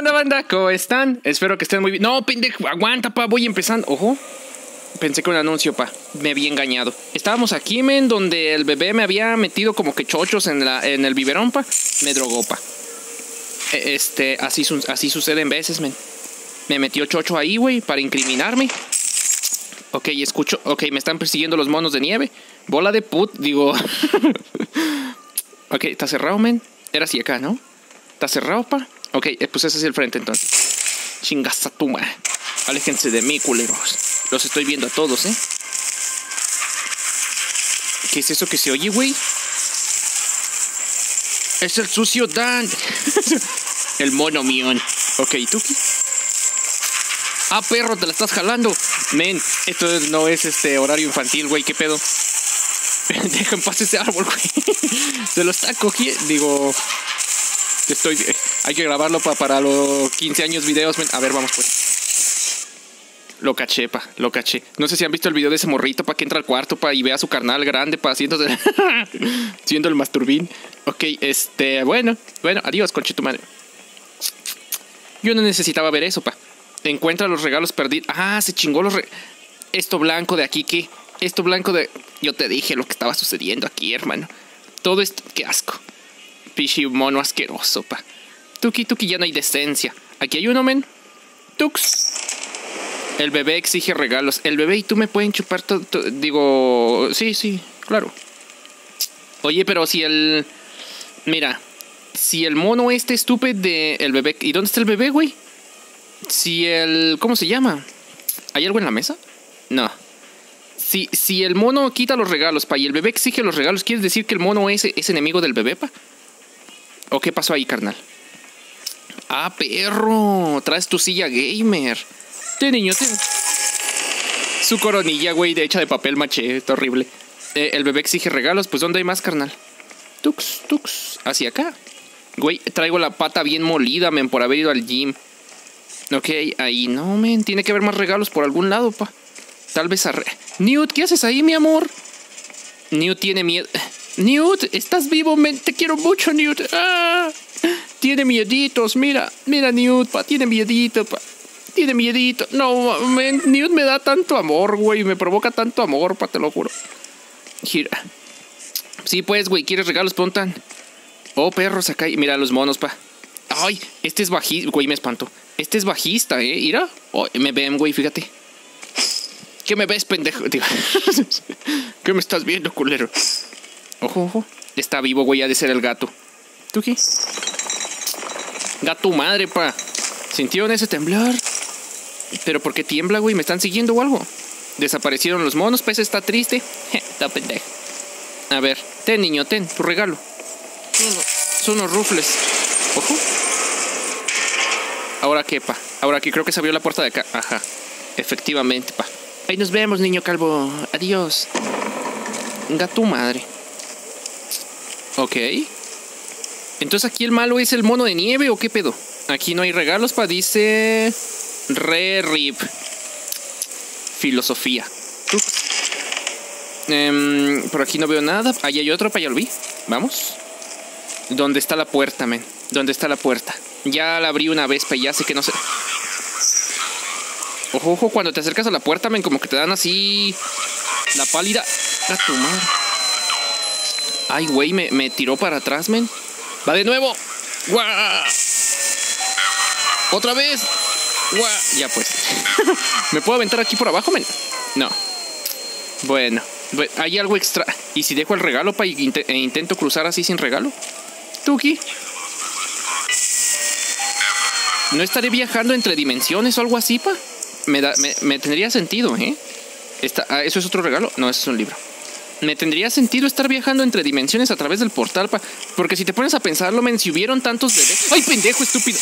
onda, banda? ¿Cómo están? Espero que estén muy bien. No, pendejo, aguanta, pa, voy empezando. Ojo. Pensé que un anuncio, pa. Me había engañado. Estábamos aquí, men, donde el bebé me había metido como que chochos en, la, en el biberón, pa. Me drogó, pa. E- Este, así, así sucede en veces, men. Me metió chocho ahí, güey, para incriminarme. Ok, escucho. Ok, me están persiguiendo los monos de nieve. Bola de put, digo. ok, está cerrado, men. Era así acá, ¿no? ¿Está cerrado, pa? Ok, eh, pues ese es el frente entonces. Chingasatuma. Aléjense de mí, culeros. Los estoy viendo a todos, ¿eh? ¿Qué es eso que se oye, güey? Es el sucio Dan. el mono mión. Ok, ¿tú qué? Ah, perro, te la estás jalando. Men, esto no es este horario infantil, güey, ¿qué pedo? Deja en paz ese árbol, güey. Se lo está cogiendo. Digo, Estoy, hay que grabarlo pa- para los 15 años videos. A ver, vamos pues. Lo caché, pa, lo caché. No sé si han visto el video de ese morrito pa que entra al cuarto pa y ve a su carnal grande pa siendo el masturbín. Ok, este, bueno, bueno, adiós, conche tu madre. Yo no necesitaba ver eso, pa. Encuentra los regalos perdidos. Ah, se chingó los re... Esto blanco de aquí, ¿qué? Esto blanco de... Yo te dije lo que estaba sucediendo aquí, hermano. Todo esto... Qué asco. Pichi mono asqueroso, pa. Tuki, tuki, ya no hay decencia. Aquí hay uno, men. Tux. El bebé exige regalos. El bebé y tú me pueden chupar todo. Digo, sí, sí, claro. Oye, pero si el. Mira, si el mono este estúpido de el bebé. ¿Y dónde está el bebé, güey? Si el. ¿Cómo se llama? ¿Hay algo en la mesa? No. Si, si el mono quita los regalos, pa, y el bebé exige los regalos, ¿quieres decir que el mono es, es enemigo del bebé, pa? ¿O qué pasó ahí, carnal? Ah, perro. Traes tu silla gamer. Ten, niño, ten. Su coronilla, güey, de hecha de papel maché. Está horrible. Eh, el bebé exige regalos. Pues, ¿dónde hay más, carnal? Tux, tux. Hacia acá. Güey, traigo la pata bien molida, men, por haber ido al gym. Ok, ahí no, men. Tiene que haber más regalos por algún lado, pa. Tal vez a... Newt, ¿qué haces ahí, mi amor? Newt tiene miedo. Newt, estás vivo, men. Te quiero mucho, Newt. Ah, tiene mieditos, mira. Mira, Newt, pa. Tiene miedito, pa. Tiene miedito. No, men. Newt me da tanto amor, güey. Me provoca tanto amor, pa. Te lo juro. Gira. Sí, pues, güey. ¿Quieres regalos? Pontan. Oh, perros, acá. Mira los monos, pa. Ay, este es bajista. Güey, me espanto. Este es bajista, eh. Mira. Oh, me ven, güey, fíjate. ¿Qué me ves, pendejo? ¿Qué me estás viendo, culero? Ojo, ojo. Está vivo, güey, ha de ser el gato. ¿Tú qué? Gato madre, pa. ¿Sintieron ese temblor? ¿Pero por qué tiembla, güey? ¿Me están siguiendo o algo? ¿Desaparecieron los monos? Pues está triste. está pendejo. A ver, ten, niño, ten, tu regalo. Son unos rufles. Ojo. Ahora qué, pa. Ahora que creo que se abrió la puerta de acá. Ajá. Efectivamente, pa. Ahí nos vemos, niño calvo. Adiós. Gato madre. Ok. Entonces aquí el malo es el mono de nieve o qué pedo. Aquí no hay regalos, pa. Dice. Re rip. Filosofía. Em, por aquí no veo nada. Ahí hay otro, pa. Ya lo vi. Vamos. ¿Dónde está la puerta, men? ¿Dónde está la puerta? Ya la abrí una vez, y Ya sé que no sé. Ojo, ojo, cuando te acercas a la puerta, men, como que te dan así. La pálida. A tu madre. Ay, güey, me, me tiró para atrás, men. Va de nuevo. Otra vez. Ya pues. ¿Me puedo aventar aquí por abajo, men? No. Bueno, bu- hay algo extra. ¿Y si dejo el regalo pa, e intento cruzar así sin regalo? Tuki. ¿No estaré viajando entre dimensiones o algo así, pa? Me, da, me, me tendría sentido, ¿eh? Esta- ah, ¿Eso es otro regalo? No, eso es un libro. Me tendría sentido estar viajando entre dimensiones a través del portal, pa. Porque si te pones a pensarlo, men, si hubieron tantos bebés. ¡Ay, pendejo, estúpido!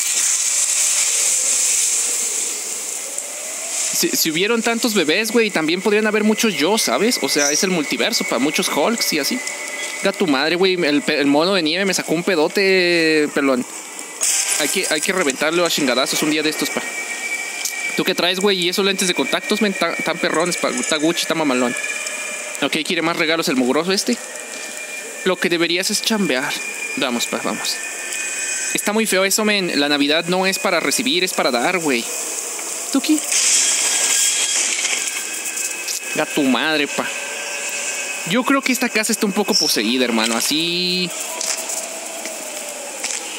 Si, si hubieron tantos bebés, güey, también podrían haber muchos yo, ¿sabes? O sea, es el multiverso, para muchos Hulks y así. Gato madre, güey, el mono de nieve me sacó un pedote, pelón. Hay que, hay que reventarlo a chingadazos un día de estos, pa. ¿Tú qué traes, güey? Y esos lentes de contactos, men, tan, tan perrones, pa. Está Gucci, está mamalón. Ok, quiere más regalos el mugroso este. Lo que deberías es chambear. Vamos, pa, vamos. Está muy feo eso, men. La Navidad no es para recibir, es para dar, güey. Tuki. A tu madre, pa. Yo creo que esta casa está un poco poseída, hermano. Así.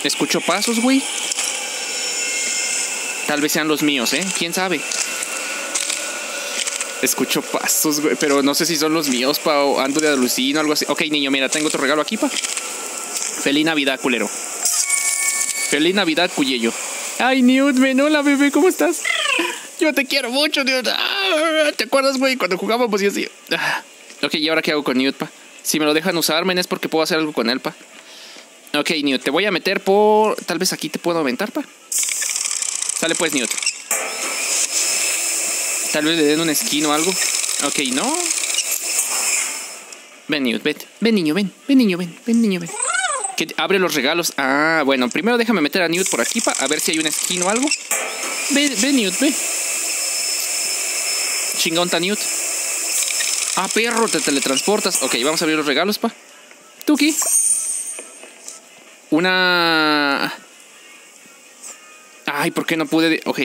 Escucho pasos, güey. Tal vez sean los míos, ¿eh? ¿Quién sabe? Escucho pasos, güey. Pero no sé si son los míos, pa. O ando de alucino o algo así. Ok, niño, mira, tengo otro regalo aquí, pa. Feliz Navidad, culero. Feliz Navidad, cuyello. Ay, Newt, men, hola, bebé, ¿cómo estás? Yo te quiero mucho, Newt. Ah, ¿Te acuerdas, güey, cuando jugábamos y así? Ah. Ok, ¿y ahora qué hago con Newt, pa? Si me lo dejan usar, men, es porque puedo hacer algo con él, pa. Ok, Newt, te voy a meter por... Tal vez aquí te puedo aventar, pa. Sale pues, Newt. Tal vez le den un skin o algo. Ok, no. Ven, Newt, ven. Ven, niño, ven. Ven, niño, ven. Ven, niño, ven. Que abre los regalos. Ah, bueno, primero déjame meter a Newt por aquí, pa. A ver si hay un skin o algo. Ven, ven, Newt, ven. Chingonta, Newt. Ah, perro, te teletransportas. Ok, vamos a abrir los regalos, pa. Tuki. Una... Ay, ¿por qué no pude...? Ok.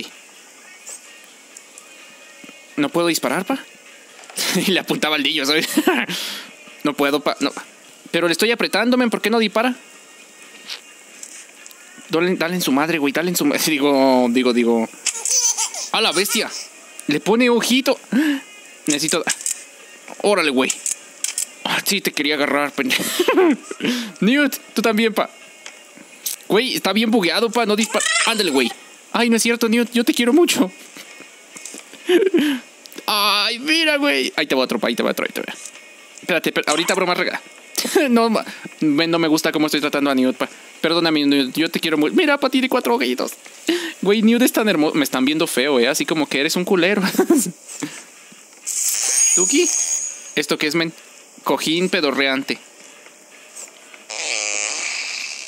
¿No puedo disparar, pa? y le apuntaba al niño, ¿sabes? no puedo, pa... No. Pero le estoy apretándome, ¿por qué no dispara? Dale, dale en su madre, güey, dale en su madre. Digo, digo, digo... ¡A la bestia! Le pone ojito. Necesito... Órale, güey. Ah, sí, te quería agarrar, pendejo. Newt, tú también, pa. Güey, está bien bugueado, pa. No dispara. Ándale, güey. Ay, no es cierto, Newt. Yo te quiero mucho. Ay, mira, güey. Ahí te voy a atropar, ahí te voy a atropar. Espérate, espérate, ahorita broma rega. no, no me gusta cómo estoy tratando a Newt, pa. Perdóname, Newt. Yo te quiero mucho. Mira, pa, tiene cuatro ojitos. Güey, Newt es tan hermoso. Me están viendo feo, eh. Así como que eres un culero. ¿Tuki? ¿Esto qué es, men? Cojín pedorreante.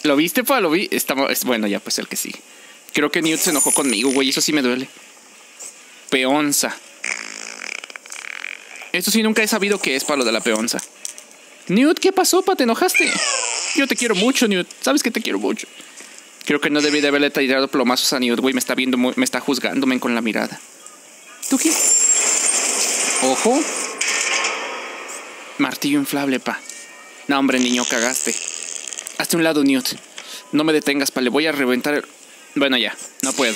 ¿Lo viste, pa? Lo vi. Estamos, bueno, ya pues el que sí. Creo que Newt se enojó conmigo, güey. Eso sí me duele. Peonza. Esto sí nunca he sabido qué es para lo de la peonza. Newt, ¿qué pasó, pa? ¿Te enojaste? Yo te quiero mucho, Newt. Sabes que te quiero mucho. Creo que no debí de haberle tirado plomazos a Newt, güey. Me está viendo, me está juzgándome con la mirada. ¿Tú qué? Ojo. Martillo inflable, pa. No, hombre, niño, cagaste. Hazte un lado, Newt. No me detengas, pa. Le voy a reventar el... Bueno, ya. No puedo.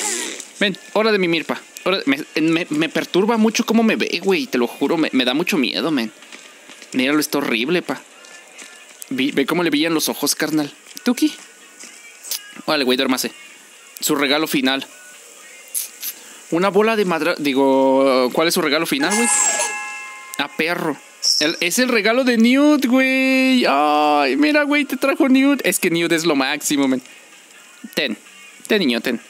Ven, hora de mimir, pa. Me, me, perturba mucho cómo me ve, güey. Te lo juro, me, da mucho miedo, men. Míralo, está horrible, pa. ve cómo le brillan los ojos, carnal. ¿Tuki? Vale, güey, duérmase. Su regalo final. Una bola de madra... Digo, ¿cuál es su regalo final, güey? A perro es el regalo de Newt, güey. Ay, mira, güey, te trajo Newt. Es que Newt es lo máximo, men. Ten, ten, niño, ten.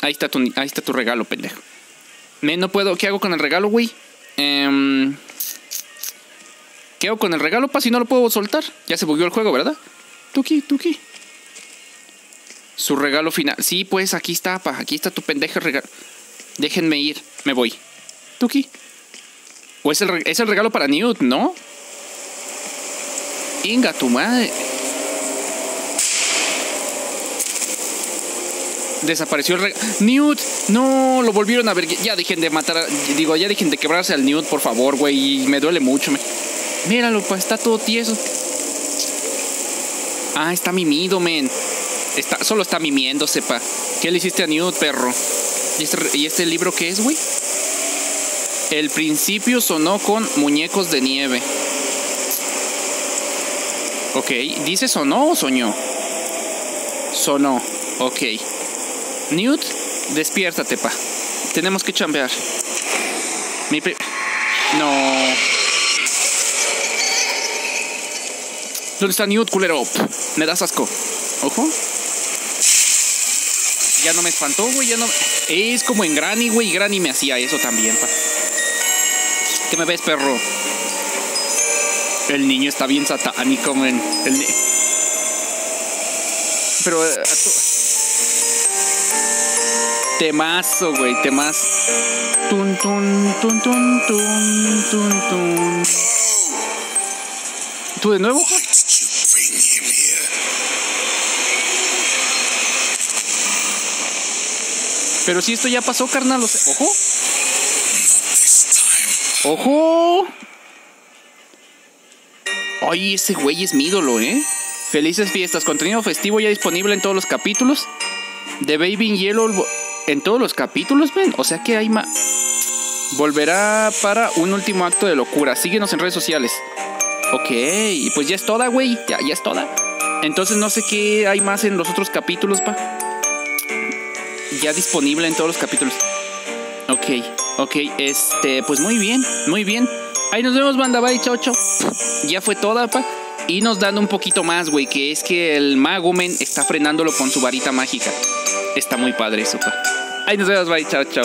Ahí está tu, ahí está tu regalo, pendejo. Me no puedo. ¿Qué hago con el regalo, güey? Em, ¿Qué hago con el regalo, pa? Si no lo puedo soltar. Ya se bugueó el juego, ¿verdad? Tuki, Tuki. Su regalo final. Sí, pues aquí está, pa. Aquí está tu pendejo regalo. Déjenme ir. Me voy. Tuki. O es el, es el regalo para Newt, ¿no? Inga, tu madre. Desapareció el. Newt, no, lo volvieron a ver. Ya dejen de matar. digo, ya dejen de quebrarse al Newt, por favor, güey. Me duele mucho. Míralo, pues está todo tieso. Ah, está mimido, men. Está, solo está mimiendo, sepa. ¿Qué le hiciste a Newt, perro? ¿Y este, ¿y este libro qué es, güey? El principio sonó con muñecos de nieve. Ok, ¿dice sonó o soñó? Sonó, ok. Newt, despiértate, pa. Tenemos que chambear. Mi no. ¿Dónde está Newt, culero? Me das asco. Ojo. Ya no me espantó, güey. Ya no. Es como en Granny, güey. Granny me hacía eso también, pa. ¿Qué me ves, perro? El niño está bien satánico, men. El Pero... Eh, temazo, güey, temazo. Tun, tun, tun, tun, tun, tun, tun. ¿Tú de nuevo? Pero si esto ya pasó, carnal. Ojo. Ojo. Ay, ese güey es mi ídolo, ¿eh? Felices fiestas. Contenido festivo ya disponible en todos los capítulos. The Baby in Yellow en todos los capítulos, ven. O sea que hay más. Volverá para un último acto de locura. Síguenos en redes sociales. Ok, pues ya es toda, güey. Ya, ya es toda. Entonces no sé qué hay más en los otros capítulos, pa. Ya disponible en todos los capítulos. Ok, ok, este, pues muy bien, muy bien. Ahí nos vemos, banda, bye, chao. Ya fue toda, pa. Y nos dan un poquito más, güey, que es que el Magomen está frenándolo con su varita mágica. Está muy padre eso, pa. Ahí nos vemos, bye, chao, chao.